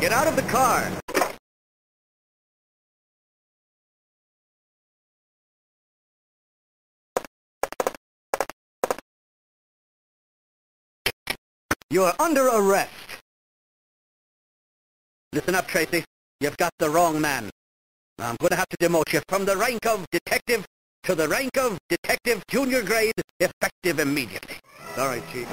Get Out of the car! You're under arrest. Listen up, Tracy. You've got the wrong man. I'm going to have to demote you from the rank of detective to the rank of detective junior grade, effective immediately. All right, Chief.